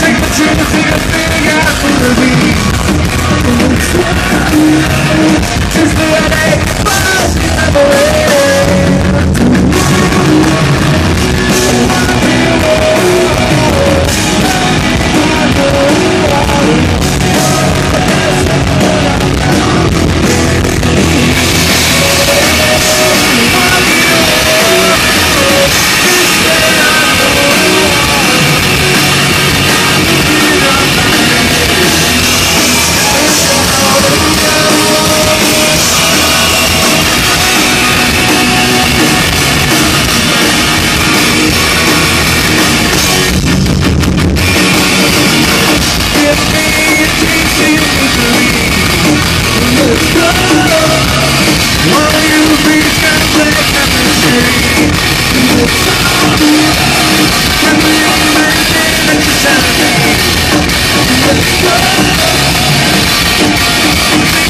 Take the truth to the feeling Thank you.